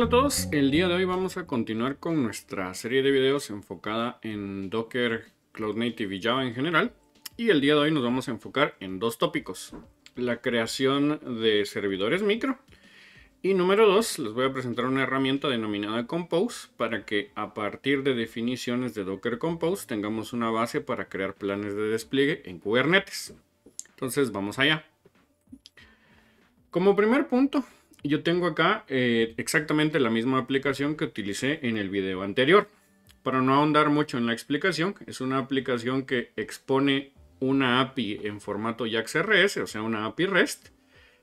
tal a todos? El día de hoy vamos a continuar con nuestra serie de videos enfocada en Docker, Cloud Native y Java en general. Y el día de hoy nos vamos a enfocar en dos tópicos. La creación de servidores micro. Y número dos, les voy a presentar una herramienta denominada Compose para que a partir de definiciones de Docker Compose tengamos una base para crear planes de despliegue en Kubernetes. Entonces vamos allá. Como primer punto, yo tengo acá eh, exactamente la misma aplicación que utilicé en el video anterior. Para no ahondar mucho en la explicación, es una aplicación que expone una API en formato JAX-RS, o sea, una API REST,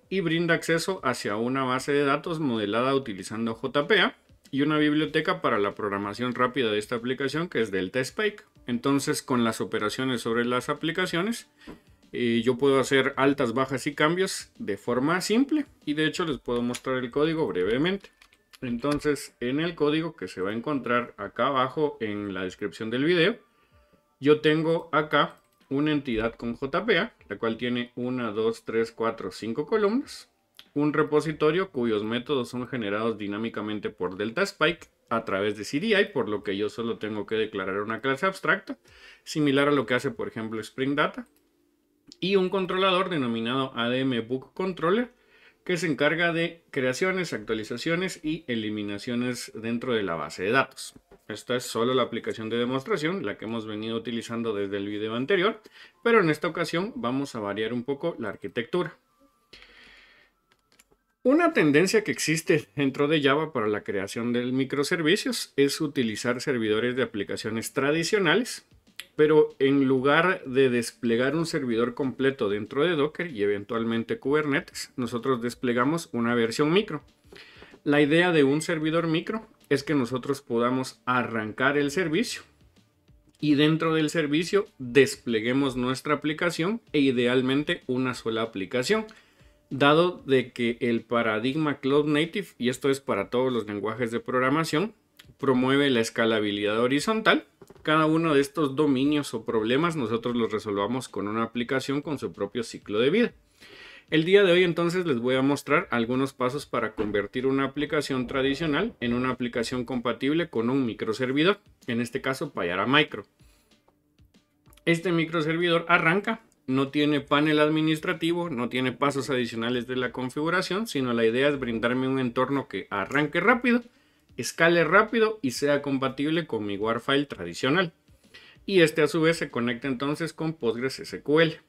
y brinda acceso hacia una base de datos modelada utilizando JPA y una biblioteca para la programación rápida de esta aplicación que es Delta Spike. Entonces, con las operaciones sobre las aplicaciones, yo puedo hacer altas, bajas y cambios de forma simple y de hecho les puedo mostrar el código brevemente. Entonces en el código que se va a encontrar acá abajo en la descripción del video, yo tengo acá una entidad con JPA, la cual tiene 1, 2, 3, 4, 5 columnas, un repositorio cuyos métodos son generados dinámicamente por Delta Spike a través de CDI, por lo que yo solo tengo que declarar una clase abstracta, similar a lo que hace por ejemplo Spring Data y un controlador denominado ADM Book Controller que se encarga de creaciones, actualizaciones y eliminaciones dentro de la base de datos. Esta es solo la aplicación de demostración, la que hemos venido utilizando desde el video anterior, pero en esta ocasión vamos a variar un poco la arquitectura. Una tendencia que existe dentro de Java para la creación de microservicios es utilizar servidores de aplicaciones tradicionales pero en lugar de desplegar un servidor completo dentro de Docker y eventualmente Kubernetes, nosotros desplegamos una versión micro. La idea de un servidor micro es que nosotros podamos arrancar el servicio y dentro del servicio despleguemos nuestra aplicación e idealmente una sola aplicación. Dado de que el paradigma Cloud Native, y esto es para todos los lenguajes de programación, promueve la escalabilidad horizontal, cada uno de estos dominios o problemas nosotros los resolvamos con una aplicación con su propio ciclo de vida. El día de hoy entonces les voy a mostrar algunos pasos para convertir una aplicación tradicional en una aplicación compatible con un microservidor, en este caso Payara Micro. Este microservidor arranca, no tiene panel administrativo, no tiene pasos adicionales de la configuración, sino la idea es brindarme un entorno que arranque rápido escale rápido y sea compatible con mi Warfile tradicional. Y este a su vez se conecta entonces con PostgreSQL.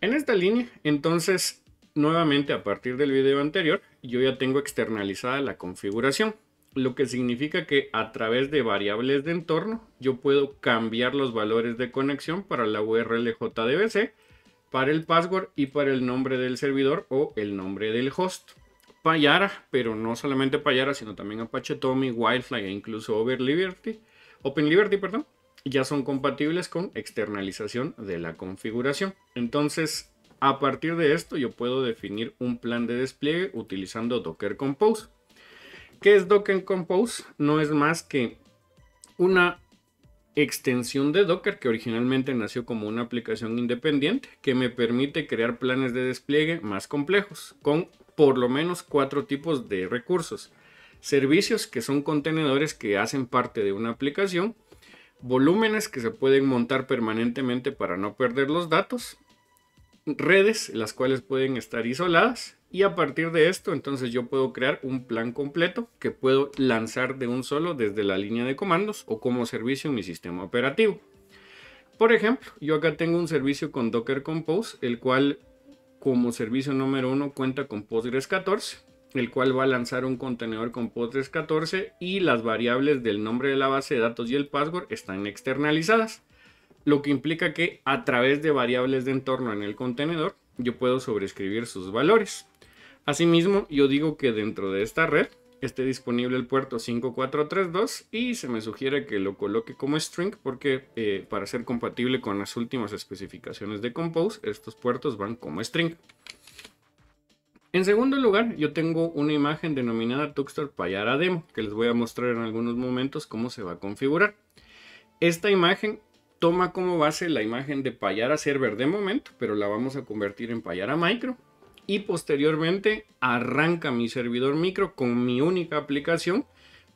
En esta línea, entonces, nuevamente a partir del video anterior, yo ya tengo externalizada la configuración. Lo que significa que a través de variables de entorno, yo puedo cambiar los valores de conexión para la URL JDBC, para el password y para el nombre del servidor o el nombre del host. Payara, pero no solamente Payara, sino también Apache Tommy, Wildfly e incluso Open Liberty, Open Liberty, perdón, ya son compatibles con externalización de la configuración. Entonces, a partir de esto, yo puedo definir un plan de despliegue utilizando Docker Compose. ¿Qué es Docker Compose? No es más que una extensión de Docker que originalmente nació como una aplicación independiente que me permite crear planes de despliegue más complejos con por lo menos cuatro tipos de recursos. Servicios que son contenedores que hacen parte de una aplicación. Volúmenes que se pueden montar permanentemente para no perder los datos. Redes las cuales pueden estar isoladas. Y a partir de esto entonces yo puedo crear un plan completo que puedo lanzar de un solo desde la línea de comandos o como servicio en mi sistema operativo. Por ejemplo, yo acá tengo un servicio con Docker Compose, el cual como servicio número uno cuenta con Postgres 14, el cual va a lanzar un contenedor con Postgres 14 y las variables del nombre de la base de datos y el password están externalizadas, lo que implica que a través de variables de entorno en el contenedor yo puedo sobreescribir sus valores. Asimismo, yo digo que dentro de esta red esté disponible el puerto 5432 y se me sugiere que lo coloque como string porque eh, para ser compatible con las últimas especificaciones de Compose, estos puertos van como string. En segundo lugar, yo tengo una imagen denominada Tuxtor Payara Demo, que les voy a mostrar en algunos momentos cómo se va a configurar. Esta imagen toma como base la imagen de Payara Server de momento, pero la vamos a convertir en Payara Micro y posteriormente arranca mi servidor micro con mi única aplicación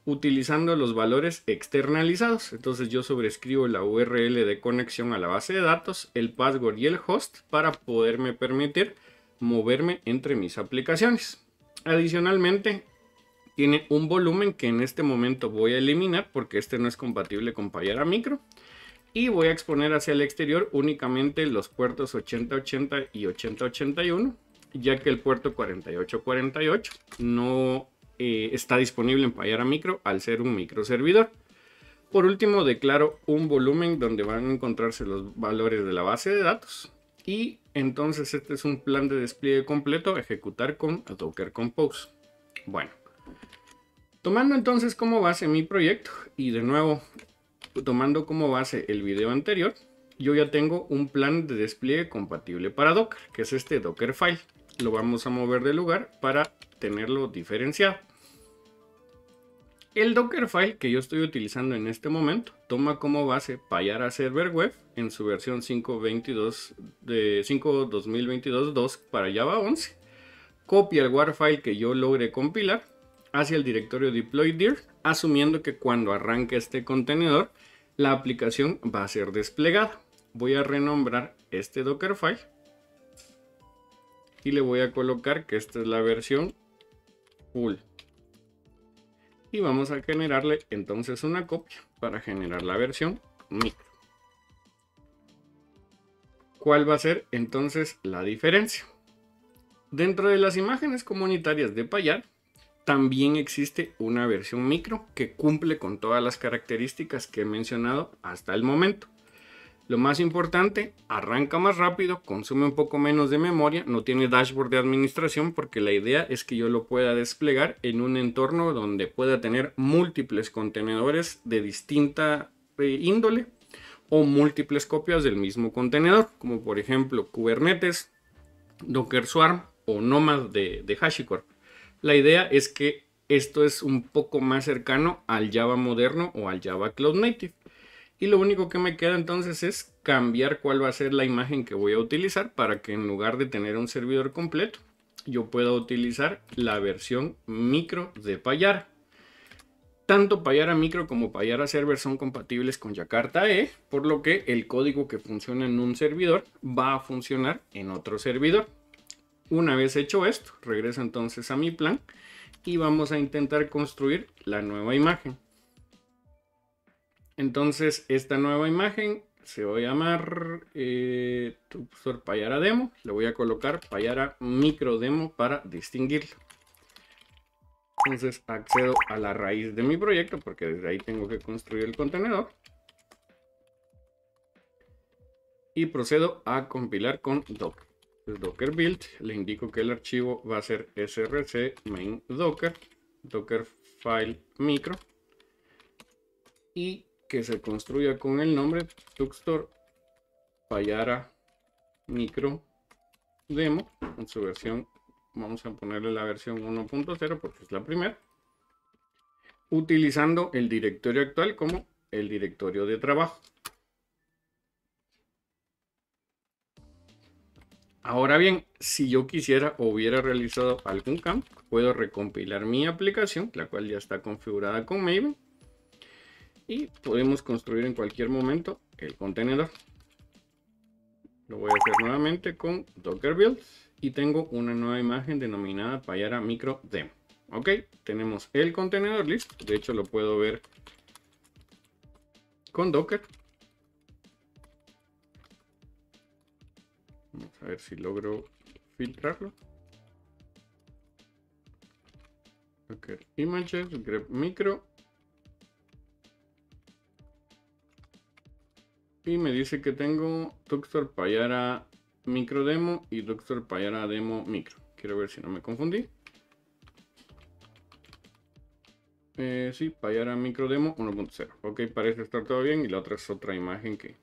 utilizando los valores externalizados. Entonces yo sobrescribo la URL de conexión a la base de datos, el password y el host para poderme permitir moverme entre mis aplicaciones. Adicionalmente, tiene un volumen que en este momento voy a eliminar porque este no es compatible con Payara Micro. Y voy a exponer hacia el exterior únicamente los puertos 8080 y 8081, ya que el puerto 4848 no eh, está disponible en Payara Micro al ser un microservidor. Por último, declaro un volumen donde van a encontrarse los valores de la base de datos. Y entonces este es un plan de despliegue completo a ejecutar con Docker Compose. Bueno, tomando entonces como base mi proyecto y de nuevo tomando como base el video anterior, yo ya tengo un plan de despliegue compatible para Docker, que es este Dockerfile. Lo vamos a mover de lugar para tenerlo diferenciado. El Dockerfile que yo estoy utilizando en este momento toma como base Payara Server Web en su versión 5.22 de 5.2022.2 para Java 11. Copia el WAR file que yo logre compilar hacia el directorio deploy asumiendo que cuando arranque este contenedor, la aplicación va a ser desplegada. Voy a renombrar este Dockerfile y le voy a colocar que esta es la versión full y vamos a generarle entonces una copia para generar la versión micro. ¿Cuál va a ser entonces la diferencia? Dentro de las imágenes comunitarias de Payar también existe una versión micro que cumple con todas las características que he mencionado hasta el momento. Lo más importante, arranca más rápido, consume un poco menos de memoria, no tiene dashboard de administración porque la idea es que yo lo pueda desplegar en un entorno donde pueda tener múltiples contenedores de distinta eh, índole o múltiples copias del mismo contenedor, como por ejemplo Kubernetes, Docker Swarm o Nomad de, de HashiCorp. La idea es que esto es un poco más cercano al Java moderno o al Java Cloud Native. Y lo único que me queda entonces es cambiar cuál va a ser la imagen que voy a utilizar para que en lugar de tener un servidor completo, yo pueda utilizar la versión micro de Payara. Tanto Payara Micro como Payara Server son compatibles con Jakarta E, por lo que el código que funciona en un servidor va a funcionar en otro servidor. Una vez hecho esto, regreso entonces a mi plan y vamos a intentar construir la nueva imagen. Entonces, esta nueva imagen se va a llamar eh, Payara Demo. Le voy a colocar Payara Micro Demo para distinguirlo. Entonces accedo a la raíz de mi proyecto porque desde ahí tengo que construir el contenedor. Y procedo a compilar con Docker. Docker build, le indico que el archivo va a ser src main docker, docker file micro. Y que se construya con el nombre Tuxtor Payara Micro Demo. En su versión vamos a ponerle la versión 1.0 porque es la primera. Utilizando el directorio actual como el directorio de trabajo. Ahora bien si yo quisiera o hubiera realizado algún cambio puedo recompilar mi aplicación la cual ya está configurada con Maven y podemos construir en cualquier momento el contenedor. Lo voy a hacer nuevamente con Docker Build y tengo una nueva imagen denominada Payara Micro Demo. Ok, tenemos el contenedor listo. De hecho, lo puedo ver con Docker. Vamos a ver si logro filtrarlo. Docker Images, grep micro Y me dice que tengo Tuxtor Payara Micro Demo y Tuxtor Payara Demo Micro. Quiero ver si no me confundí. Eh, sí, Payara Micro Demo 1.0. Ok, parece estar todo bien. Y la otra es otra imagen que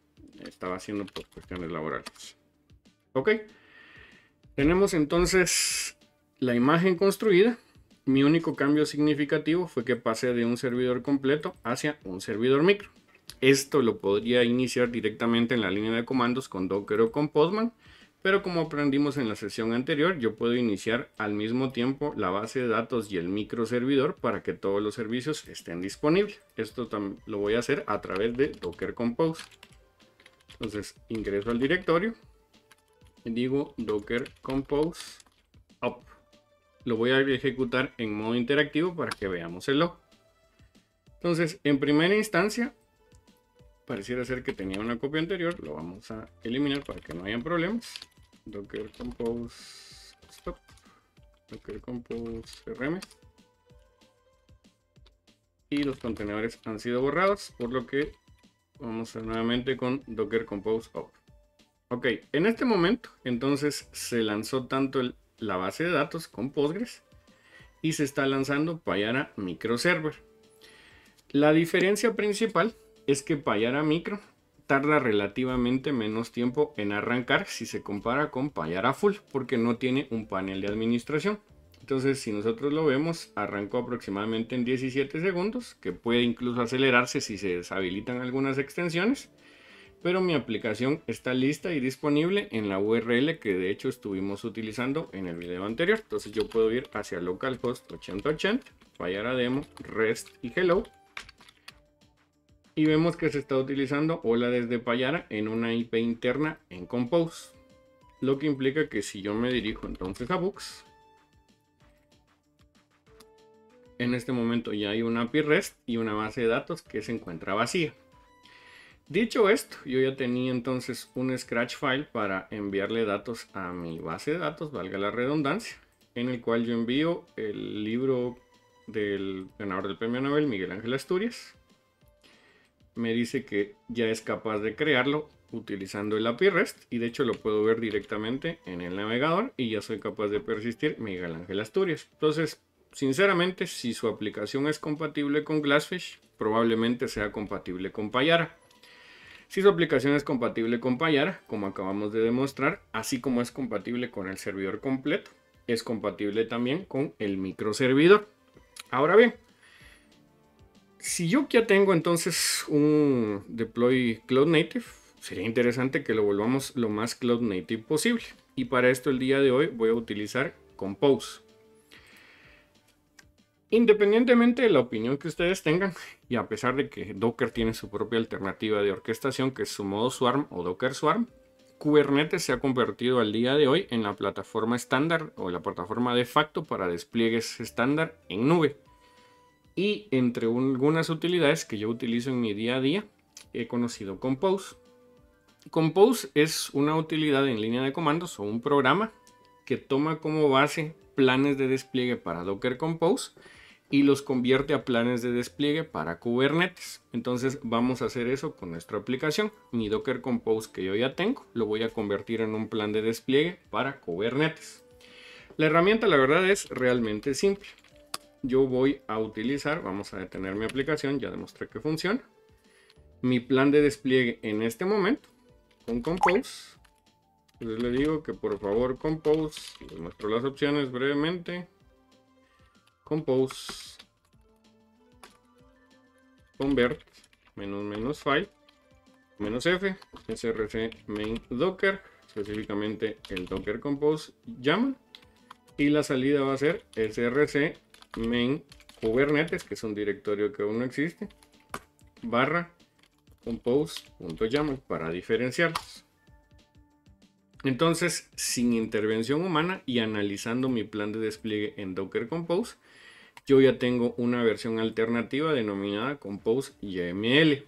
estaba haciendo por cuestiones laborales. Ok. Tenemos entonces la imagen construida. Mi único cambio significativo fue que pasé de un servidor completo hacia un servidor micro. Esto lo podría iniciar directamente en la línea de comandos con Docker o con Postman, Pero como aprendimos en la sesión anterior, yo puedo iniciar al mismo tiempo la base de datos y el microservidor para que todos los servicios estén disponibles. Esto lo voy a hacer a través de Docker Compose. Entonces ingreso al directorio y digo Docker Compose Up. Lo voy a ejecutar en modo interactivo para que veamos el log. Entonces, en primera instancia, pareciera ser que tenía una copia anterior. Lo vamos a eliminar para que no hayan problemas. Docker Compose Stop. Docker Compose RM. Y los contenedores han sido borrados, por lo que Vamos a nuevamente con Docker Compose Up. Ok, en este momento entonces se lanzó tanto la base de datos con Postgres y se está lanzando Payara Microserver. La diferencia principal es que Payara Micro tarda relativamente menos tiempo en arrancar si se compara con Payara Full porque no tiene un panel de administración. Entonces, si nosotros lo vemos, arrancó aproximadamente en 17 segundos, que puede incluso acelerarse si se deshabilitan algunas extensiones. Pero mi aplicación está lista y disponible en la URL que de hecho estuvimos utilizando en el video anterior. Entonces yo puedo ir hacia localhost 8080, fallar a demo, rest y hello. Y vemos que se está utilizando hola desde Payara en una IP interna en Compose. Lo que implica que si yo me dirijo entonces a Books, En este momento ya hay una API REST y una base de datos que se encuentra vacía. Dicho esto, yo ya tenía entonces un Scratch file para enviarle datos a mi base de datos, valga la redundancia, en el cual yo envío el libro del ganador del premio Nobel, Miguel Ángel Asturias. Me dice que ya es capaz de crearlo utilizando el API REST y de hecho lo puedo ver directamente en el navegador y ya soy capaz de persistir Miguel Ángel Asturias. Entonces Sinceramente, si su aplicación es compatible con Glassfish, probablemente sea compatible con Payara. Si su aplicación es compatible con Payara, como acabamos de demostrar, así como es compatible con el servidor completo, es compatible también con el microservidor. Ahora bien, si yo ya tengo entonces un deploy cloud native, sería interesante que lo volvamos lo más cloud native posible. Y para esto el día de hoy voy a utilizar Compose. Independientemente de la opinión que ustedes tengan, y a pesar de que Docker tiene su propia alternativa de orquestación, que es su modo Swarm o Docker Swarm, Kubernetes se ha convertido al día de hoy en la plataforma estándar o la plataforma de facto para despliegues estándar en nube. Y entre algunas utilidades que yo utilizo en mi día a día, he conocido Compose. Compose es una utilidad en línea de comandos o un programa que toma como base planes de despliegue para Docker Compose y los convierte a planes de despliegue para Kubernetes. Entonces vamos a hacer eso con nuestra aplicación. Mi Docker Compose que yo ya tengo lo voy a convertir en un plan de despliegue para Kubernetes. La herramienta la verdad es realmente simple. Yo voy a utilizar, vamos a detener mi aplicación, ya demostré que funciona. Mi plan de despliegue en este momento con Compose. Les le digo que por favor Compose, les muestro las opciones brevemente compose convert menos menos file menos f src main docker específicamente el docker compose llama y la salida va a ser src main kubernetes que es un directorio que aún no existe barra compose.yaml para diferenciarlos entonces, sin intervención humana y analizando mi plan de despliegue en Docker Compose, yo ya tengo una versión alternativa denominada Compose YML.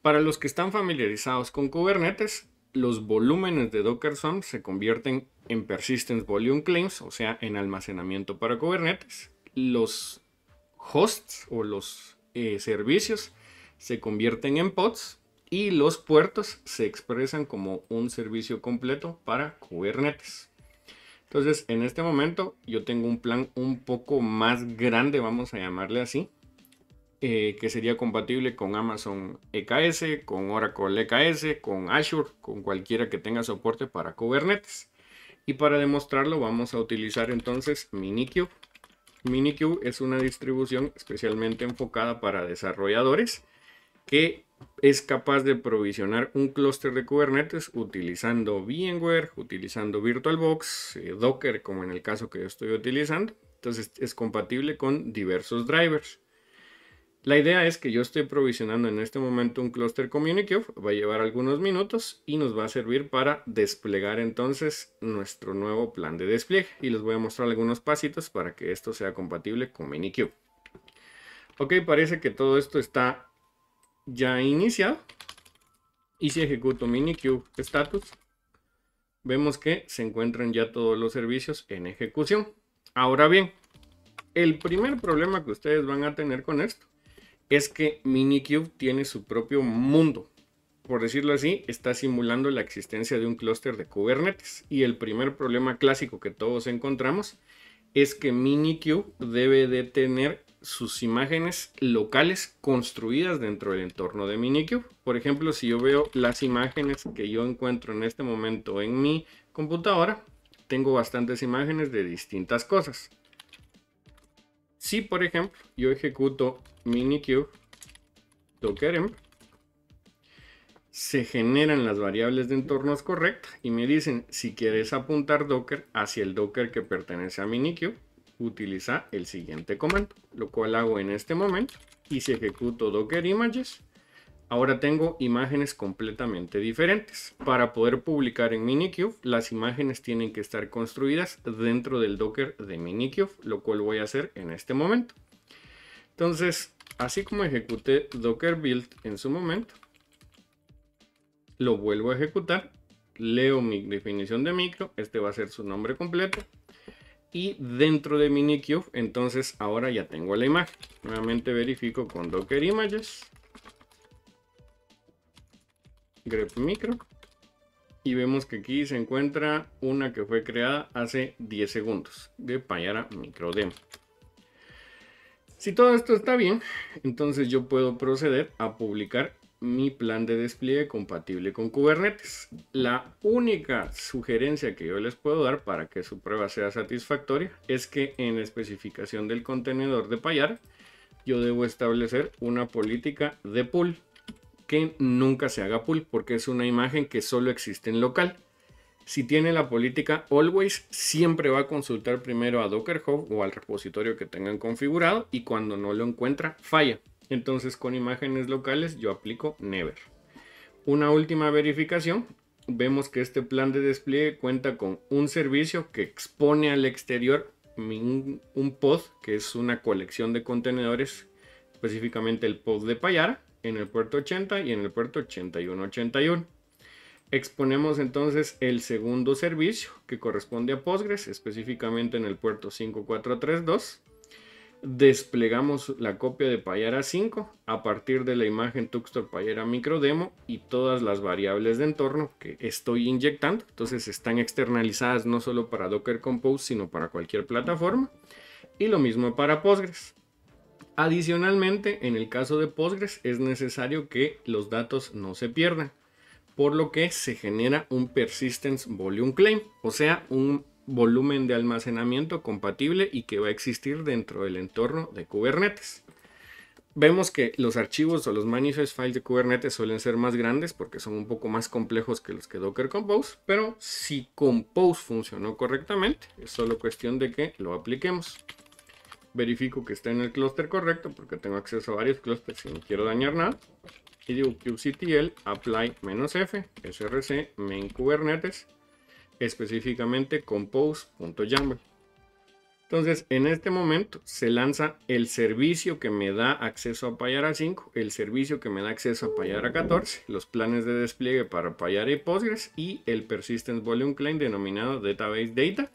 Para los que están familiarizados con Kubernetes, los volúmenes de Docker Swarm se convierten en Persistence Volume Claims, o sea, en almacenamiento para Kubernetes. Los hosts o los eh, servicios se convierten en pods y los puertos se expresan como un servicio completo para Kubernetes. Entonces, en este momento yo tengo un plan un poco más grande, vamos a llamarle así, eh, que sería compatible con Amazon EKS, con Oracle EKS, con Azure, con cualquiera que tenga soporte para Kubernetes. Y para demostrarlo vamos a utilizar entonces Minikube. Minikube es una distribución especialmente enfocada para desarrolladores que es capaz de provisionar un clúster de Kubernetes utilizando VMware, utilizando VirtualBox, eh, Docker, como en el caso que yo estoy utilizando. Entonces es compatible con diversos drivers. La idea es que yo estoy provisionando en este momento un clúster Communicube, va a llevar algunos minutos y nos va a servir para desplegar entonces nuestro nuevo plan de despliegue. Y les voy a mostrar algunos pasitos para que esto sea compatible con Minikube. Ok, parece que todo esto está ya iniciado. Y si ejecuto minikube status, vemos que se encuentran ya todos los servicios en ejecución. Ahora bien, el primer problema que ustedes van a tener con esto es que Minikube tiene su propio mundo. Por decirlo así, está simulando la existencia de un clúster de Kubernetes. Y el primer problema clásico que todos encontramos es que Minikube debe de tener sus imágenes locales construidas dentro del entorno de Minikube. Por ejemplo, si yo veo las imágenes que yo encuentro en este momento en mi computadora, tengo bastantes imágenes de distintas cosas. Si, por ejemplo, yo ejecuto minikube dockerenv, se generan las variables de entornos correctas y me dicen si quieres apuntar Docker hacia el Docker que pertenece a Minikube utiliza el siguiente comando, lo cual hago en este momento. Y si ejecuto Docker Images, ahora tengo imágenes completamente diferentes. Para poder publicar en Minikube, las imágenes tienen que estar construidas dentro del Docker de Minikube, lo cual voy a hacer en este momento. Entonces, así como ejecuté Docker Build en su momento, lo vuelvo a ejecutar, leo mi definición de micro, este va a ser su nombre completo, y dentro de Minikube entonces ahora ya tengo la imagen nuevamente verifico con docker images grep micro y vemos que aquí se encuentra una que fue creada hace 10 segundos de Payara Microdemo. Si todo esto está bien, entonces yo puedo proceder a publicar mi plan de despliegue compatible con Kubernetes. La única sugerencia que yo les puedo dar para que su prueba sea satisfactoria es que en especificación del contenedor de Payara yo debo establecer una política de pool que nunca se haga pool porque es una imagen que solo existe en local. Si tiene la política always, siempre va a consultar primero a Docker Hub o al repositorio que tengan configurado y cuando no lo encuentra, falla. Entonces con imágenes locales yo aplico never. Una última verificación. Vemos que este plan de despliegue cuenta con un servicio que expone al exterior un pod, que es una colección de contenedores, específicamente el pod de Payara, en el puerto 80 y en el puerto 8181. Exponemos entonces el segundo servicio que corresponde a Postgres, específicamente en el puerto 5432 desplegamos la copia de Payara 5 a partir de la imagen Tuxtor Payara Microdemo y todas las variables de entorno que estoy inyectando. Entonces están externalizadas no solo para Docker Compose, sino para cualquier plataforma. Y lo mismo para Postgres. Adicionalmente, en el caso de Postgres es necesario que los datos no se pierdan, por lo que se genera un Persistence Volume Claim, o sea, un volumen de almacenamiento compatible y que va a existir dentro del entorno de Kubernetes. Vemos que los archivos o los manifest files de Kubernetes suelen ser más grandes porque son un poco más complejos que los que Docker Compose, pero si Compose funcionó correctamente, es solo cuestión de que lo apliquemos. Verifico que está en el clúster correcto porque tengo acceso a varios clústeres y no quiero dañar nada. Y digo kubectl apply-f src main kubernetes específicamente compose.yaml. Entonces, en este momento se lanza el servicio que me da acceso a Payara 5, el servicio que me da acceso a Payara 14, los planes de despliegue para Payara y Postgres y el Persistence Volume Claim denominado Database Data,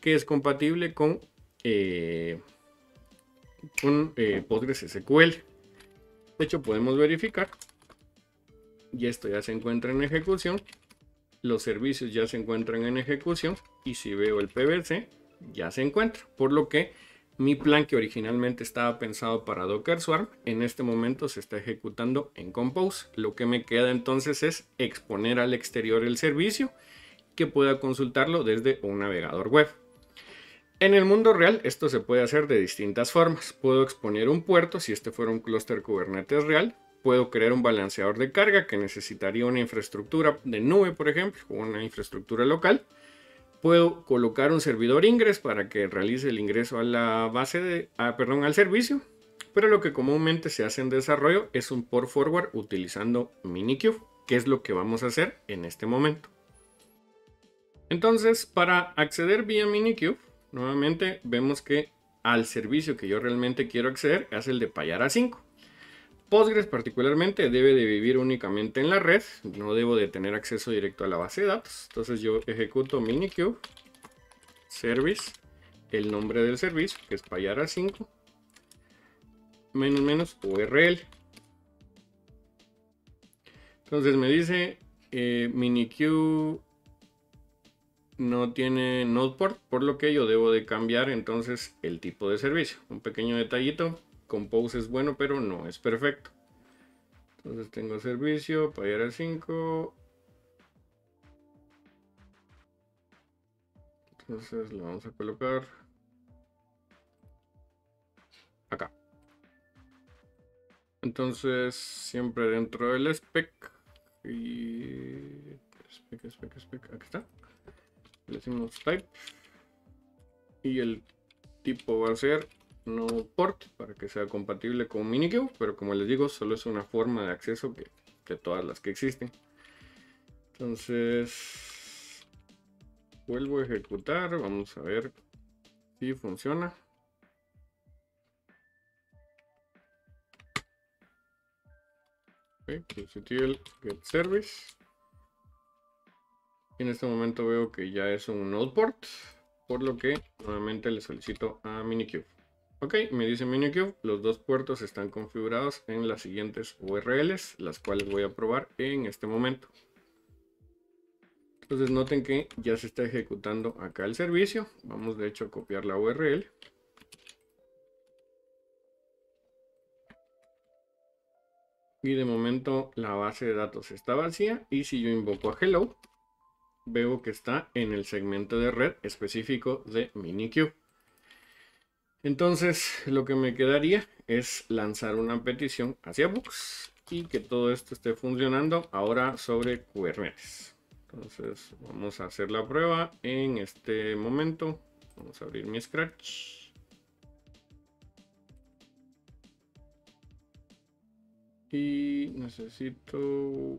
que es compatible con, eh, con eh, Postgres SQL. De hecho, podemos verificar, y esto ya se encuentra en ejecución, los servicios ya se encuentran en ejecución y si veo el PVC ya se encuentra. Por lo que mi plan que originalmente estaba pensado para Docker Swarm en este momento se está ejecutando en Compose. Lo que me queda entonces es exponer al exterior el servicio que pueda consultarlo desde un navegador web. En el mundo real esto se puede hacer de distintas formas. Puedo exponer un puerto si este fuera un clúster Kubernetes real puedo crear un balanceador de carga que necesitaría una infraestructura de nube, por ejemplo, o una infraestructura local. Puedo colocar un servidor ingress para que realice el ingreso a la base de, ah, perdón, al servicio. Pero lo que comúnmente se hace en desarrollo es un port forward utilizando Minikube, que es lo que vamos a hacer en este momento. Entonces, para acceder vía Minikube, nuevamente vemos que al servicio que yo realmente quiero acceder es el de Payara 5. Postgres particularmente debe de vivir únicamente en la red, no debo de tener acceso directo a la base de datos. Entonces yo ejecuto minikube service, el nombre del servicio que es Payara 5, menos menos URL. Entonces me dice eh, minikube no tiene node port, por lo que yo debo de cambiar entonces el tipo de servicio. Un pequeño detallito, Compose es bueno, pero no es perfecto. Entonces tengo servicio, Payara 5. Entonces lo vamos a colocar acá. Entonces siempre dentro del spec y spec, spec, spec, aquí está. Le decimos type y el tipo va a ser no port para que sea compatible con Minikube, pero como les digo, solo es una forma de acceso que, de todas las que existen. Entonces, vuelvo a ejecutar, vamos a ver si funciona. Okay, get service. En este momento veo que ya es un node port, por lo que nuevamente le solicito a Minikube. Ok, me dice Minikube, los dos puertos están configurados en las siguientes URLs, las cuales voy a probar en este momento. Entonces noten que ya se está ejecutando acá el servicio. Vamos de hecho a copiar la URL. Y de momento la base de datos está vacía. Y si yo invoco a hello, veo que está en el segmento de red específico de Minikube. Entonces lo que me quedaría es lanzar una petición hacia Books y que todo esto esté funcionando ahora sobre Kubernetes. Entonces vamos a hacer la prueba en este momento. Vamos a abrir mi Scratch. Y necesito...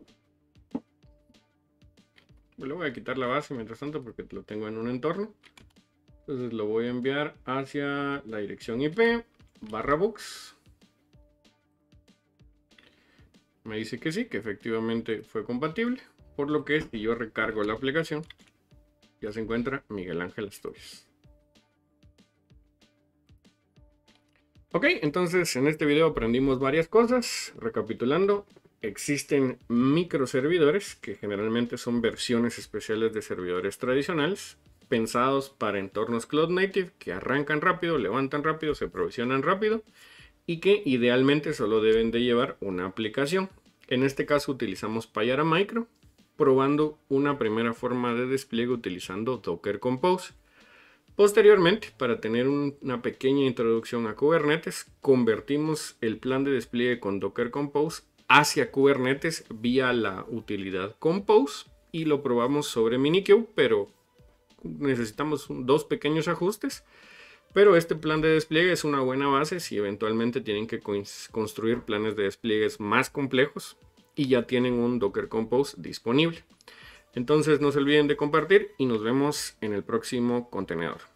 Le voy a quitar la base mientras tanto porque lo tengo en un entorno. Entonces lo voy a enviar hacia la dirección IP barra box. Me dice que sí, que efectivamente fue compatible. Por lo que si yo recargo la aplicación, ya se encuentra Miguel Ángel Asturias. Ok, entonces en este video aprendimos varias cosas. Recapitulando, existen microservidores que generalmente son versiones especiales de servidores tradicionales pensados para entornos cloud native que arrancan rápido, levantan rápido, se provisionan rápido y que idealmente solo deben de llevar una aplicación. En este caso utilizamos Payara Micro, probando una primera forma de despliegue utilizando Docker Compose. Posteriormente, para tener una pequeña introducción a Kubernetes, convertimos el plan de despliegue con Docker Compose hacia Kubernetes vía la utilidad Compose y lo probamos sobre Minikube, pero necesitamos dos pequeños ajustes. Pero este plan de despliegue es una buena base si eventualmente tienen que construir planes de despliegues más complejos y ya tienen un Docker Compose disponible. Entonces no se olviden de compartir y nos vemos en el próximo contenedor.